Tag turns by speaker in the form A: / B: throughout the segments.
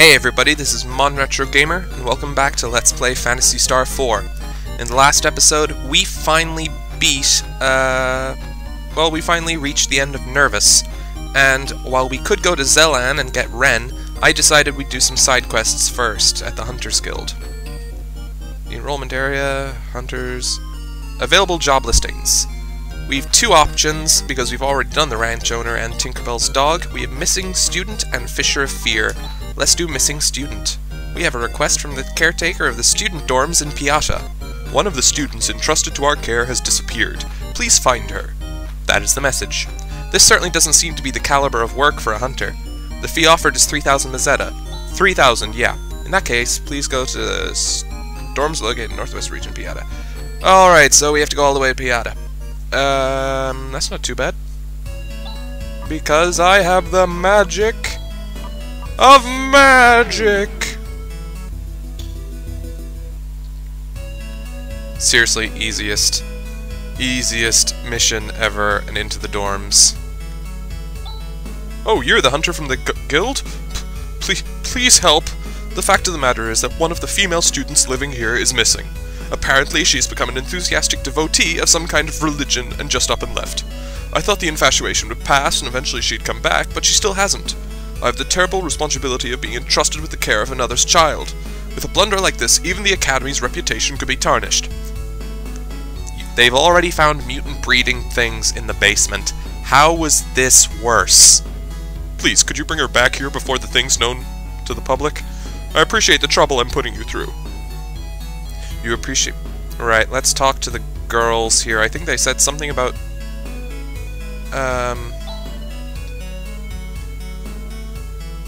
A: Hey everybody, this is Modern Retro Gamer, and welcome back to Let's Play Phantasy Star 4. In the last episode, we finally beat, uh... Well, we finally reached the end of Nurvus, and while we could go to Zelan and get Ren, I decided we'd do some side quests first at the Hunters Guild. The enrollment area, Hunters... Available job listings. We have two options, because we've already done the ranch owner and Tinkerbell's dog. We have Missing Student and Fissure of Fear. Let's do Missing Student. We have a request from the caretaker of the student dorms in Piata. One of the students entrusted to our care has disappeared. Please find her. That is the message. This certainly doesn't seem to be the caliber of work for a hunter. The fee offered is 3,000 Meseta. 3,000, yeah. In that case, please go to the dorms located in Northwest Region, Piata. Alright, so we have to go all the way to Piata. Um, that's not too bad. Because I have the magic of magic! Seriously, easiest, easiest mission ever, and into the dorms. Oh, you're the hunter from the guild? P please, please help. The fact of the matter is that one of the female students living here is missing. Apparently, she's become an enthusiastic devotee of some kind of religion and just up and left. I thought the infatuation would pass and eventually she'd come back, but she still hasn't. I have the terrible responsibility of being entrusted with the care of another's child. With a blunder like this, even the Academy's reputation could be tarnished. They've already found mutant breeding things in the basement. How was this worse? Please, could you bring her back here before the thing's known to the public? I appreciate the trouble I'm putting you through. You appreciate... Right, let's talk to the girls here. I think they said something about... Um...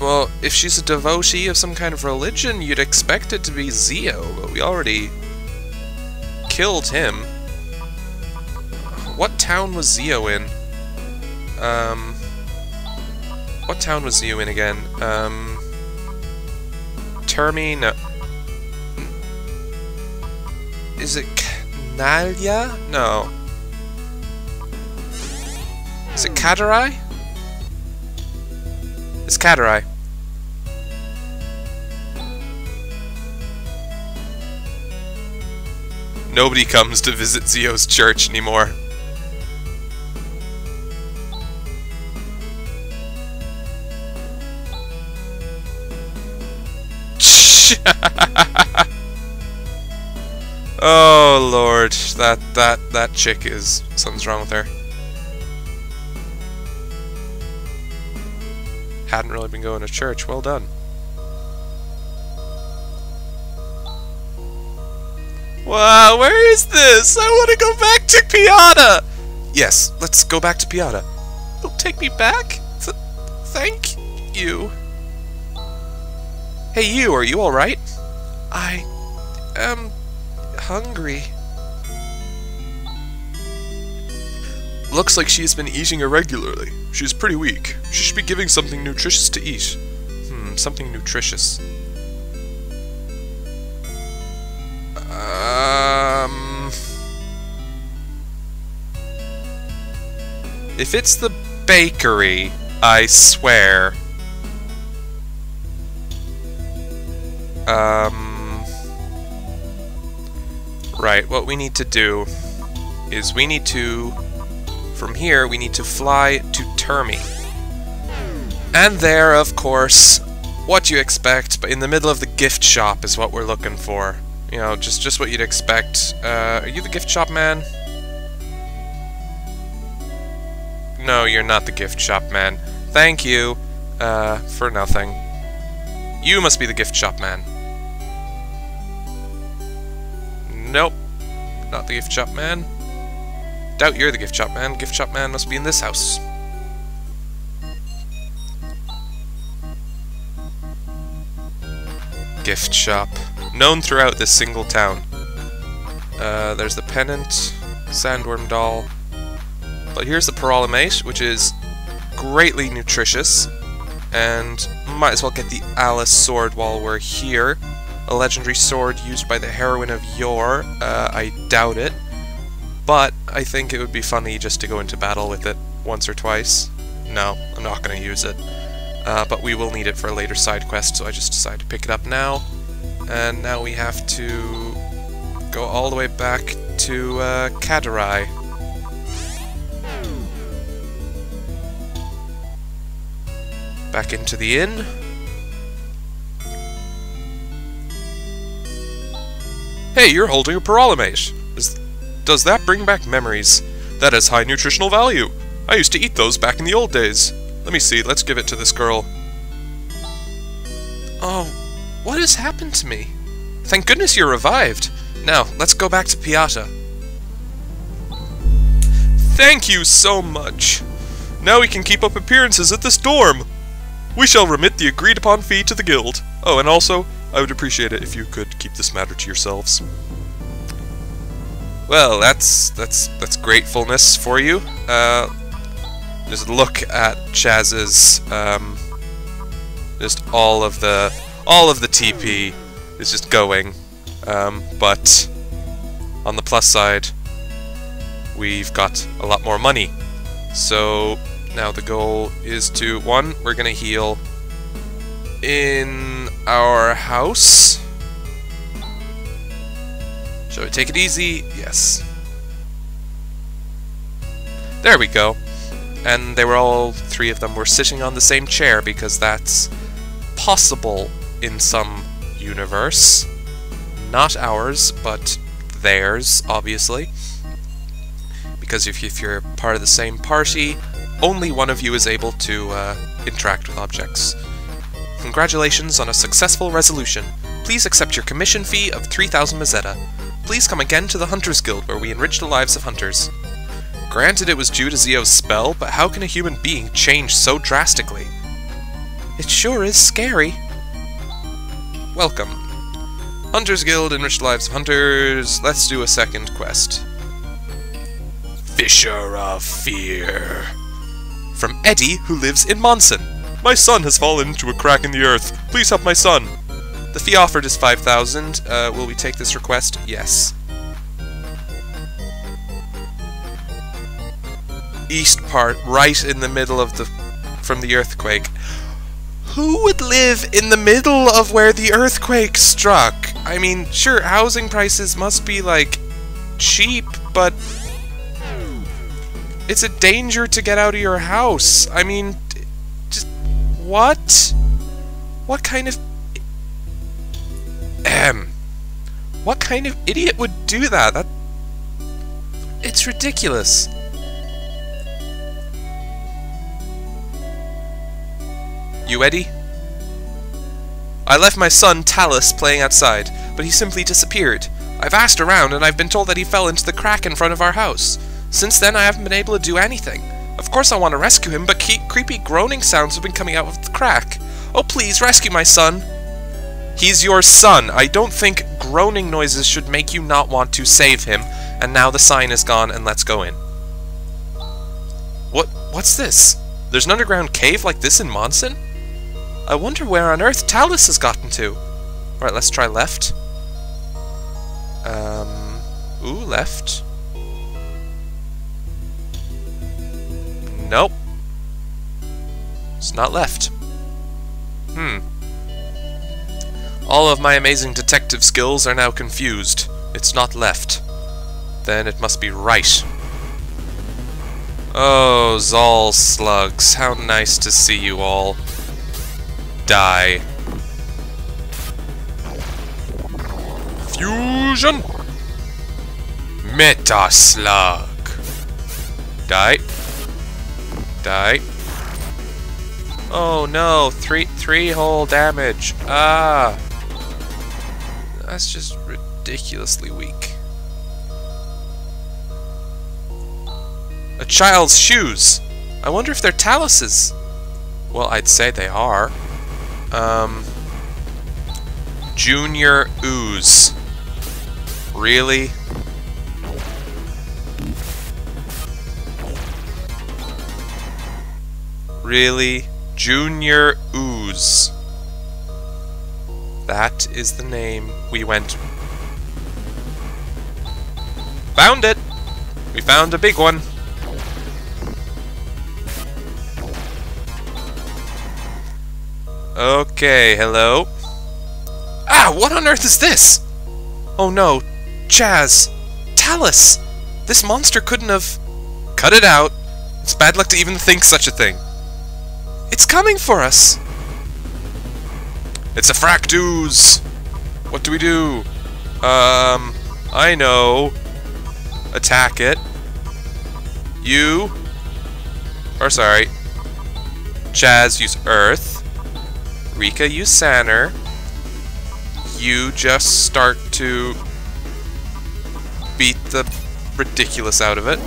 A: Well, if she's a devotee of some kind of religion, you'd expect it to be Zio, but we already killed him. What town was Zio in? Um... What town was Zio in again? Um... Termi? No. Is it Nalia? No. Is it Kadary? It's Kadary. Nobody comes to visit Zio's church anymore. oh lord, that that that chick is something's wrong with her. Hadn't really been going to church. Well done. Wow, where is this? I want to go back to Piata! Yes, let's go back to Piata. You'll take me back? Th thank you. Hey you, are you alright? I am hungry. Looks like she's been eating irregularly. She's pretty weak. She should be giving something nutritious to eat. Hmm, something nutritious. Um... If it's the bakery, I swear... Um... Right, what we need to do is we need to... From here, we need to fly to Termi. And there, of course, what you expect, but in the middle of the gift shop is what we're looking for. You know, just, just what you'd expect. Uh, are you the gift shop man? No, you're not the gift shop man. Thank you, uh, for nothing. You must be the gift shop man. Nope. Not the gift shop man. Doubt you're the gift shop man. Gift shop man must be in this house. Gift shop. Known throughout this single town. Uh, there's the pennant, sandworm doll. But here's the Perolymate, which is greatly nutritious. And might as well get the Alice sword while we're here a legendary sword used by the heroine of Yore. Uh, I doubt it. But I think it would be funny just to go into battle with it once or twice. No, I'm not going to use it. Uh, but we will need it for a later side quest, so I just decided to pick it up now. And now we have to go all the way back to uh, Kadary. Back into the inn. Hey, you're holding a Perolymate. Does that bring back memories? That has high nutritional value. I used to eat those back in the old days. Let me see, let's give it to this girl. Oh, what has happened to me? Thank goodness you're revived. Now, let's go back to Piata. Thank you so much. Now we can keep up appearances at this dorm. We shall remit the agreed upon fee to the guild. Oh, and also, I would appreciate it if you could keep this matter to yourselves. Well, that's that's that's gratefulness for you. Uh, just look at Chaz's um, just all of the all of the TP is just going. Um, but on the plus side, we've got a lot more money. So now the goal is to one, we're gonna heal in our house. Shall we take it easy? Yes. There we go. And they were all, three of them were sitting on the same chair because that's possible in some universe. Not ours, but theirs, obviously. Because if, if you're part of the same party, only one of you is able to uh, interact with objects. Congratulations on a successful resolution. Please accept your commission fee of 3,000 Meseta. Please come again to the Hunters Guild where we enrich the lives of hunters. Granted it was due to Zio's spell, but how can a human being change so drastically? It sure is scary. Welcome. Hunters Guild, enrich the lives of hunters. Let's do a second quest. Fissure of Fear. From Eddie, who lives in Monsen. My son has fallen into a crack in the earth. Please help my son. The fee offered is 5,000. Uh, will we take this request? Yes. East part, right in the middle of the... from the earthquake. Who would live in the middle of where the earthquake struck? I mean, sure, housing prices must be, like, cheap, but... It's a danger to get out of your house. I mean, just... What? What kind of Ahem. What kind of idiot would do that? That It's ridiculous. You Eddie? I left my son Talus playing outside, but he simply disappeared. I've asked around and I've been told that he fell into the crack in front of our house. Since then I haven't been able to do anything. Of course I want to rescue him, but creepy groaning sounds have been coming out of the crack. Oh please, rescue my son! He's your son. I don't think groaning noises should make you not want to save him. And now the sign is gone, and let's go in. What? What's this? There's an underground cave like this in Monsen? I wonder where on earth Talus has gotten to. Right, let's try left. Um... Ooh, left. Nope. It's not left. Hmm. All of my amazing detective skills are now confused. It's not left. Then it must be right. Oh, Zol slugs. How nice to see you all. Die. Fusion! Meta slug. Die. Die. Oh no, three three whole damage. Ah. That's just ridiculously weak. A child's shoes! I wonder if they're taluses. Well, I'd say they are. Um, Junior Ooze. Really? Really? Junior Ooze. That is the name we went... Found it! We found a big one. Okay, hello. Ah, what on earth is this? Oh no, Chaz, Talus! This monster couldn't have... Cut it out. It's bad luck to even think such a thing. It's coming for us! It's a Fractooze! What do we do? Um, I know. Attack it. You... Or sorry. Chaz, use Earth. Rika, use Saner. You just start to beat the ridiculous out of it.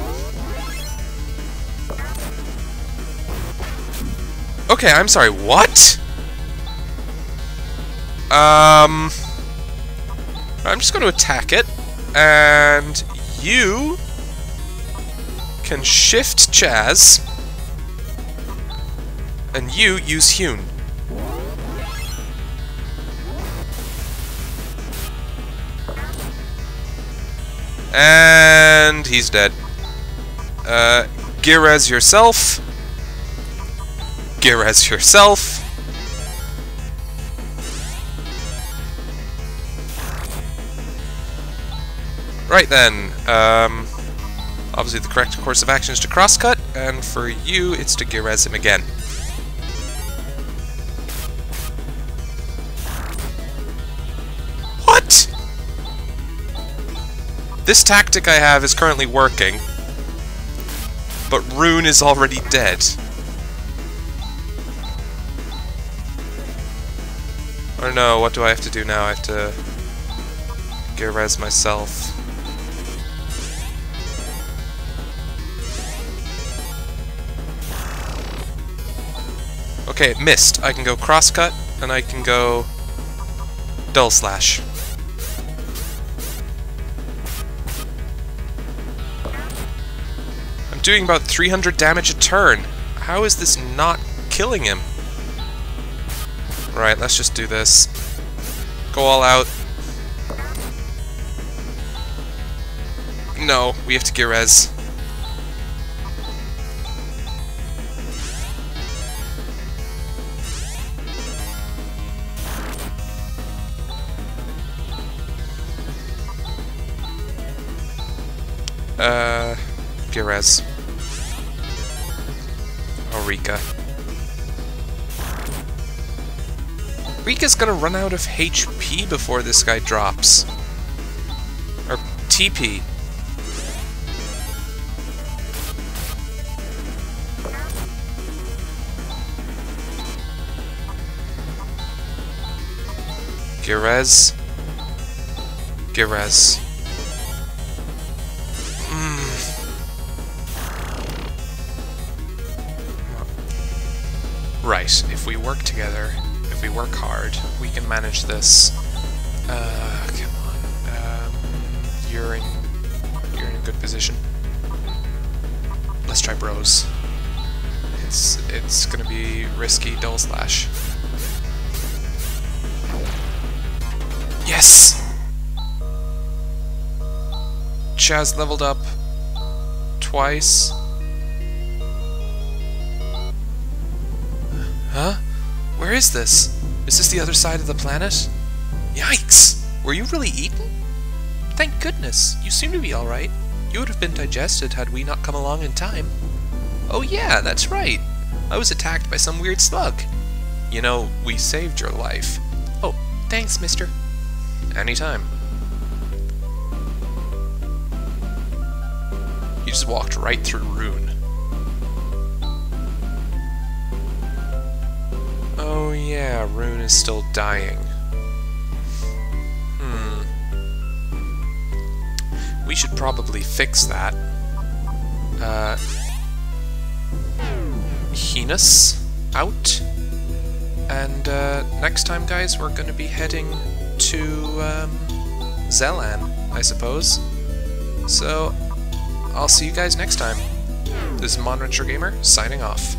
A: Okay, I'm sorry, what? Um... I'm just going to attack it, and you can shift Chaz, and you use Hewn. And he's dead. Uh, Gires yourself. Gires yourself. Right then, um, obviously the correct course of action is to crosscut, and for you, it's to Gires him again. This tactic I have is currently working, but Rune is already dead. Or no, what do I have to do now? I have to Gires myself. Okay, missed. I can go crosscut, and I can go dull slash. Doing about 300 damage a turn. How is this not killing him? Right, let's just do this. Go all out. No, we have to get res. Uh, Gires. Oh, Rika. Rika's gonna run out of HP before this guy drops. Or TP. Gires. Gires. Right, if we work together, if we work hard, we can manage this. Uh, come on. Um, you're in, you're in a good position. Let's try bros. It's, it's gonna be risky dull slash. Yes! Chaz leveled up twice. Where is this? Is this the other side of the planet? Yikes! Were you really eaten? Thank goodness, you seem to be alright. You would have been digested had we not come along in time. Oh yeah, that's right. I was attacked by some weird slug. You know, we saved your life. Oh, thanks, mister. Anytime. You just walked right through Rune. Oh yeah, Rune is still dying. Hmm. We should probably fix that. Uh... Hinas out. And uh, next time, guys, we're going to be heading to um, Zelan, I suppose. So, I'll see you guys next time. This is Mon Gamer, signing off.